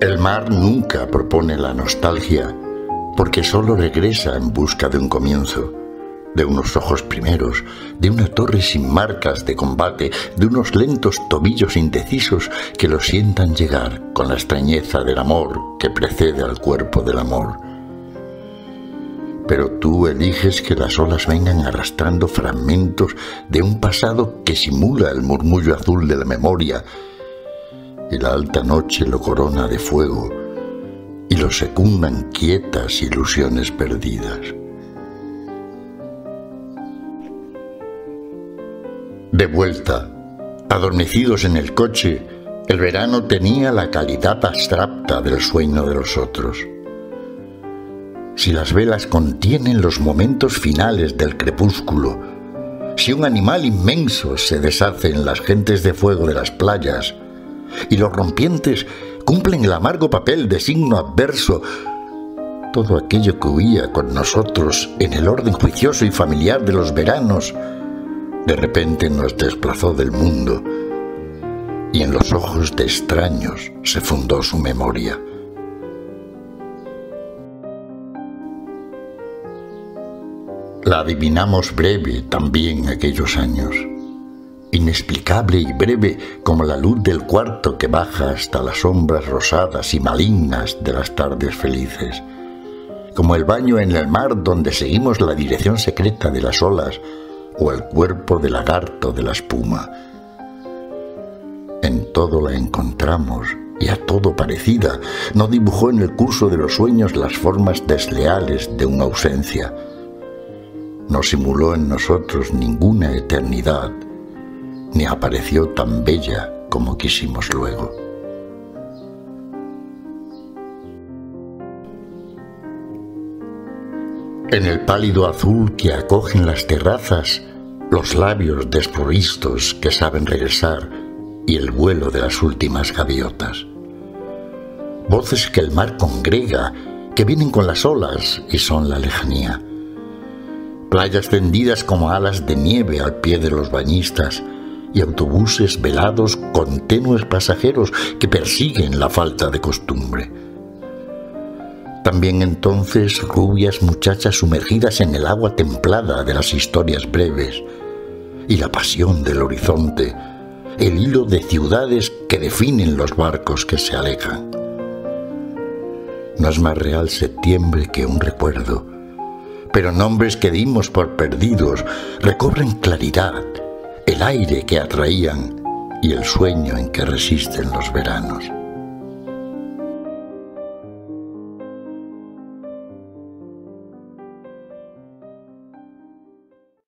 El mar nunca propone la nostalgia, porque solo regresa en busca de un comienzo, de unos ojos primeros, de una torre sin marcas de combate, de unos lentos tobillos indecisos que lo sientan llegar con la extrañeza del amor que precede al cuerpo del amor. Pero tú eliges que las olas vengan arrastrando fragmentos de un pasado que simula el murmullo azul de la memoria, y la alta noche lo corona de fuego, y lo secundan quietas ilusiones perdidas. De vuelta, adormecidos en el coche, el verano tenía la calidad abstracta del sueño de los otros. Si las velas contienen los momentos finales del crepúsculo, si un animal inmenso se deshace en las gentes de fuego de las playas, y los rompientes cumplen el amargo papel de signo adverso, todo aquello que huía con nosotros en el orden juicioso y familiar de los veranos, de repente nos desplazó del mundo y en los ojos de extraños se fundó su memoria. La adivinamos breve también aquellos años, inexplicable y breve como la luz del cuarto que baja hasta las sombras rosadas y malignas de las tardes felices, como el baño en el mar donde seguimos la dirección secreta de las olas o el cuerpo de lagarto de la espuma. En todo la encontramos y a todo parecida, no dibujó en el curso de los sueños las formas desleales de una ausencia. No simuló en nosotros ninguna eternidad, ni apareció tan bella como quisimos luego. En el pálido azul que acogen las terrazas, los labios desprovistos que saben regresar y el vuelo de las últimas gaviotas. Voces que el mar congrega, que vienen con las olas y son la lejanía. Playas tendidas como alas de nieve al pie de los bañistas y autobuses velados con tenues pasajeros que persiguen la falta de costumbre. También entonces rubias muchachas sumergidas en el agua templada de las historias breves, y la pasión del horizonte, el hilo de ciudades que definen los barcos que se alejan. No es más real septiembre que un recuerdo, pero nombres que dimos por perdidos recobran claridad, el aire que atraían y el sueño en que resisten los veranos.